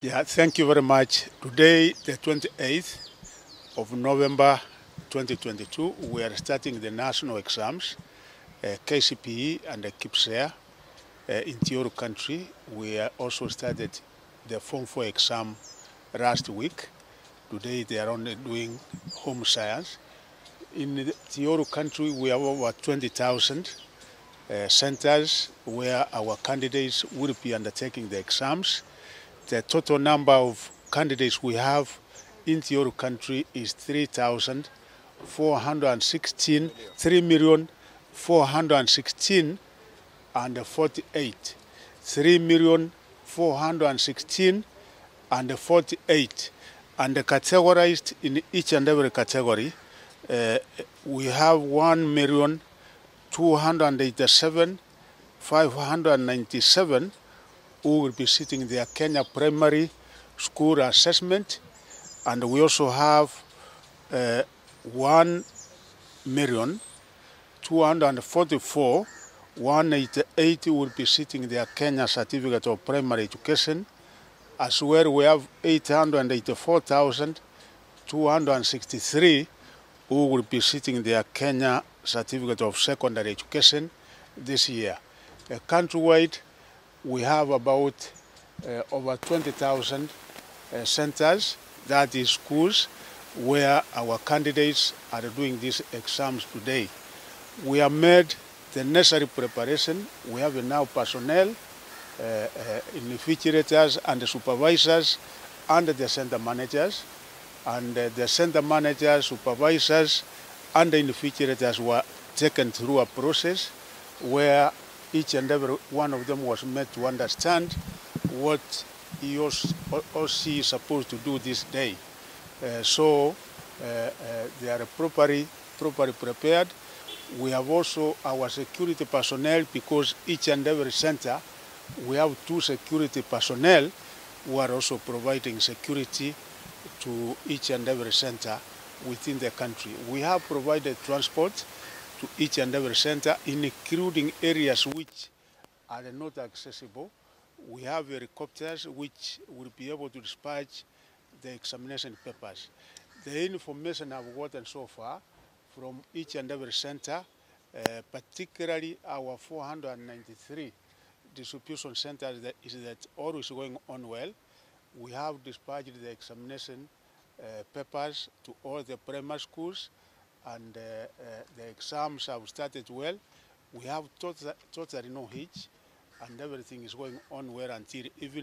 Yeah, thank you very much. Today, the 28th of November 2022, we are starting the national exams, uh, KCPE and the KPSEA uh, in Tioru country. We also started the Form 4 exam last week. Today, they are only doing home science. In the country, we have over 20,000 uh, centers where our candidates will be undertaking the exams. The total number of candidates we have in Tioru country is 3,416, 3,416 and 48. 3,416 and 48. And categorized in each and every category, uh, we have 1 million 287 597 who will be sitting their Kenya primary school assessment and we also have uh, 1 million 244 188 will be sitting their Kenya certificate of primary education as well we have 884,263 who will be sitting their Kenya certificate of secondary education this year. Countrywide, we have about uh, over 20,000 uh, centers, that is schools, where our candidates are doing these exams today. We have made the necessary preparation. We have now personnel, uh, uh, invigilators and the supervisors and the center managers. And uh, the center managers, supervisors, and the invigilators were taken through a process where each and every one of them was made to understand what he or, she is supposed to do this day. Uh, so uh, uh, they are properly, properly prepared. We have also our security personnel because each and every center we have two security personnel who are also providing security to each and every center within the country. We have provided transport to each and every center, including areas which are not accessible. We have helicopters which will be able to dispatch the examination papers. The information I've gotten so far from each and every center, uh, particularly our 493 distribution centers, that is that all is going on well. We have dispatched the examination uh, papers to all the primary schools and uh, uh, the exams have started well. We have totally, totally no hitch and everything is going on well until even